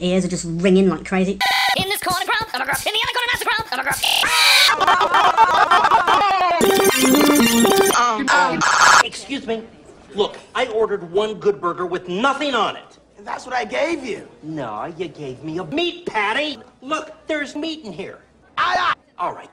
ears are just ringing like crazy. In this corner grub, I'm a grub. In the other corner, master a I'm a grub. Excuse me. Look, I ordered one good burger with nothing on it. That's what I gave you. No, you gave me a meat patty. Look, there's meat in here. All right.